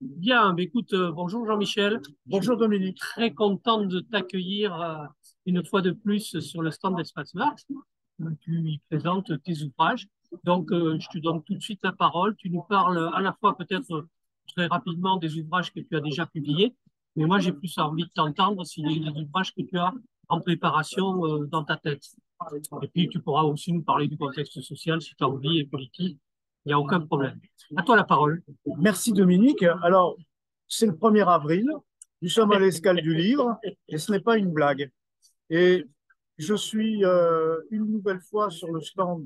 Bien, mais écoute, euh, bonjour Jean-Michel. Bonjour Dominique. Très content de t'accueillir euh, une fois de plus sur le stand d'Espace Mars. Tu y présentes tes ouvrages. Donc, euh, je te donne tout de suite la parole. Tu nous parles à la fois peut-être très rapidement des ouvrages que tu as déjà publiés, mais moi j'ai plus envie de t'entendre s'il y a des ouvrages que tu as en préparation dans ta tête. Et puis, tu pourras aussi nous parler du contexte social si tu as envie et politique. Il n'y a aucun problème. À toi la parole. Merci Dominique. Alors, c'est le 1er avril. Nous sommes à l'escale du livre et ce n'est pas une blague. Et je suis euh, une nouvelle fois sur le stand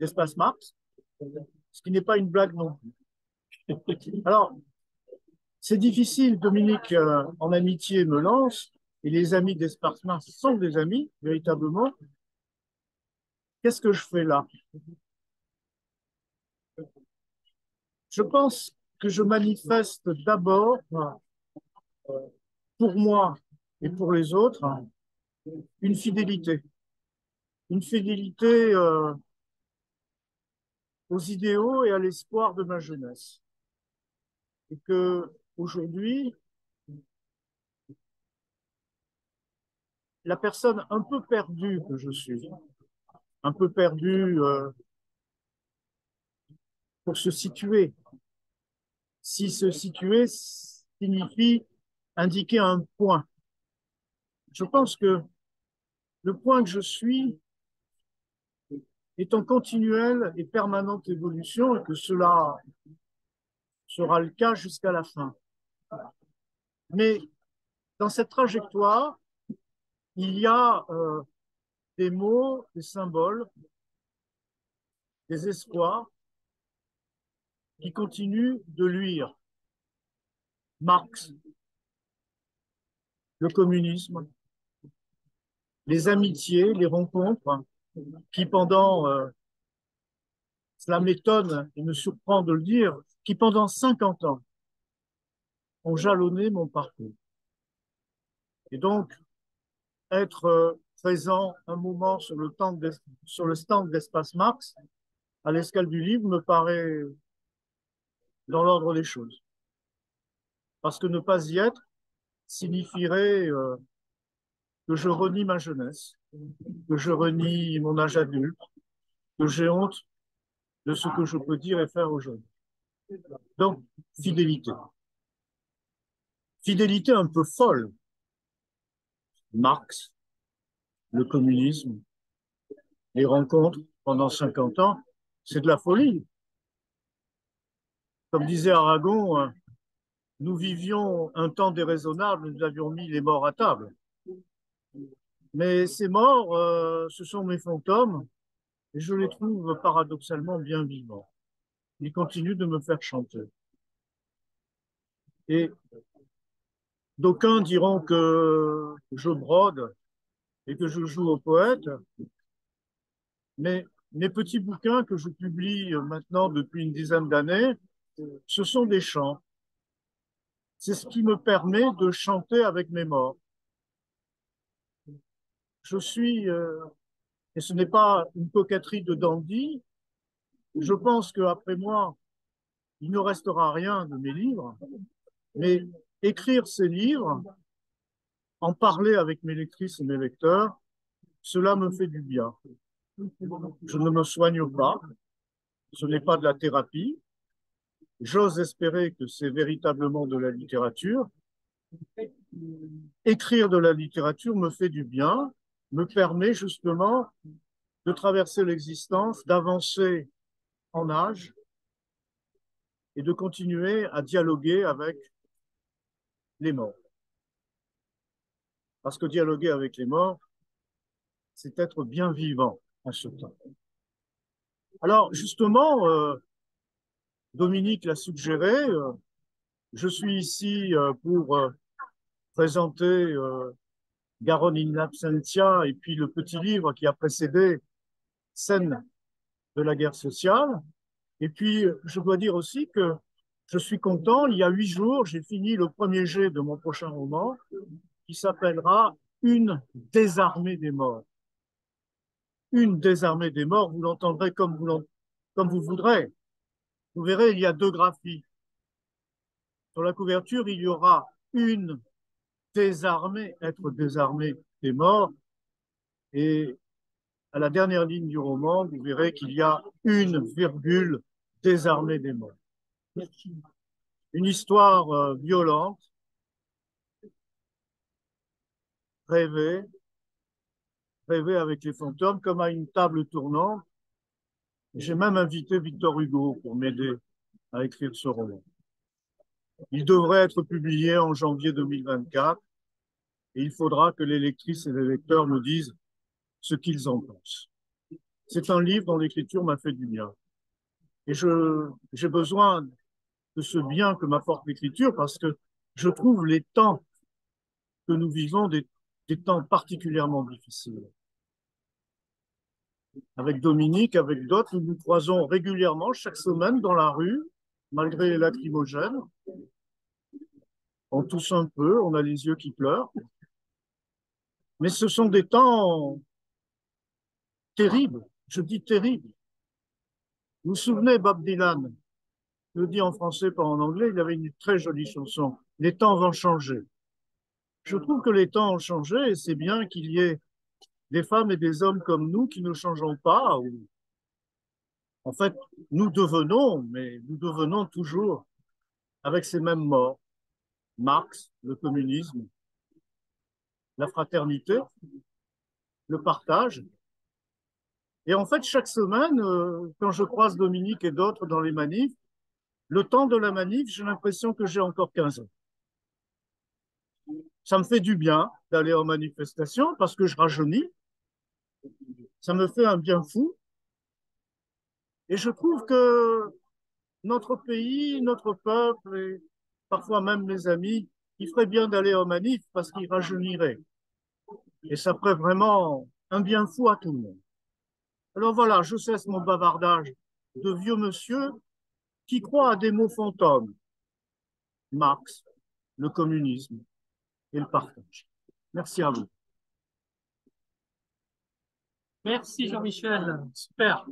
d'Espace Mars, ce qui n'est pas une blague non plus. Alors, c'est difficile, Dominique, euh, en amitié, me lance, et les amis d'Espace Mars sont des amis, véritablement. Qu'est-ce que je fais là? Je pense que je manifeste d'abord euh, pour moi et pour les autres une fidélité. Une fidélité euh, aux idéaux et à l'espoir de ma jeunesse. Et que aujourd'hui, la personne un peu perdue que je suis, un peu perdue euh, pour se situer. Si se situer signifie indiquer un point. Je pense que le point que je suis est en continuelle et permanente évolution et que cela sera le cas jusqu'à la fin. Mais dans cette trajectoire, il y a euh, des mots, des symboles, des espoirs qui continue de luire Marx, le communisme, les amitiés, les rencontres qui pendant, euh, cela m'étonne et me surprend de le dire, qui pendant 50 ans ont jalonné mon parcours. Et donc, être euh, présent un moment sur le, temps sur le stand d'Espace Marx, à l'escale du livre, me paraît dans l'ordre des choses. Parce que ne pas y être signifierait euh, que je renie ma jeunesse, que je renie mon âge adulte, que j'ai honte de ce que je peux dire et faire aujourd'hui. Donc, fidélité. Fidélité un peu folle. Marx, le communisme, les rencontres pendant 50 ans, c'est de la folie. Comme disait Aragon, nous vivions un temps déraisonnable, nous avions mis les morts à table. Mais ces morts, euh, ce sont mes fantômes, et je les trouve paradoxalement bien vivants. Ils continuent de me faire chanter. Et d'aucuns diront que je brode et que je joue au poète, mais mes petits bouquins que je publie maintenant depuis une dizaine d'années ce sont des chants. C'est ce qui me permet de chanter avec mes morts. Je suis, euh, et ce n'est pas une coquetterie de dandy, je pense qu'après moi, il ne restera rien de mes livres, mais écrire ces livres, en parler avec mes lectrices et mes lecteurs, cela me fait du bien. Je ne me soigne pas, ce n'est pas de la thérapie, J'ose espérer que c'est véritablement de la littérature. Écrire de la littérature me fait du bien, me permet justement de traverser l'existence, d'avancer en âge et de continuer à dialoguer avec les morts. Parce que dialoguer avec les morts, c'est être bien vivant en ce temps. Alors justement, euh, Dominique l'a suggéré. Euh, je suis ici euh, pour euh, présenter Garonne in absentia et puis le petit livre qui a précédé Scène de la guerre sociale. Et puis, je dois dire aussi que je suis content. Il y a huit jours, j'ai fini le premier jet de mon prochain roman qui s'appellera Une désarmée des morts. Une désarmée des morts, vous l'entendrez comme vous, comme vous voudrez. Vous verrez, il y a deux graphies. Sur la couverture, il y aura une désarmée, être désarmé des morts. Et à la dernière ligne du roman, vous verrez qu'il y a une virgule désarmée des morts. Une histoire euh, violente, rêvée, rêvée avec les fantômes, comme à une table tournante. J'ai même invité Victor Hugo pour m'aider à écrire ce roman. Il devrait être publié en janvier 2024 et il faudra que les lectrices et les lecteurs me disent ce qu'ils en pensent. C'est un livre dont l'écriture m'a fait du bien. Et j'ai besoin de ce bien que m'apporte l'écriture parce que je trouve les temps que nous vivons des, des temps particulièrement difficiles. Avec Dominique, avec d'autres, nous nous croisons régulièrement chaque semaine dans la rue, malgré les lacrymogènes. On tousse un peu, on a les yeux qui pleurent. Mais ce sont des temps terribles, je dis terribles. Vous vous souvenez, Bob Dylan, je le dis en français, pas en anglais, il avait une très jolie chanson. Les temps vont changer. Je trouve que les temps ont changé et c'est bien qu'il y ait des femmes et des hommes comme nous qui ne changeons pas. Ou... En fait, nous devenons, mais nous devenons toujours avec ces mêmes morts. Marx, le communisme, la fraternité, le partage. Et en fait, chaque semaine, euh, quand je croise Dominique et d'autres dans les manifs, le temps de la manif, j'ai l'impression que j'ai encore 15 ans. Ça me fait du bien d'aller en manifestation parce que je rajeunis. Ça me fait un bien fou. Et je trouve que notre pays, notre peuple, et parfois même mes amis, il ferait bien d'aller en manif parce qu'il rajeunirait. Et ça ferait vraiment un bien fou à tout le monde. Alors voilà, je cesse mon bavardage de vieux monsieur qui croit à des mots fantômes. Marx, le communisme, le partage. Merci à vous. Merci Jean-Michel. Super.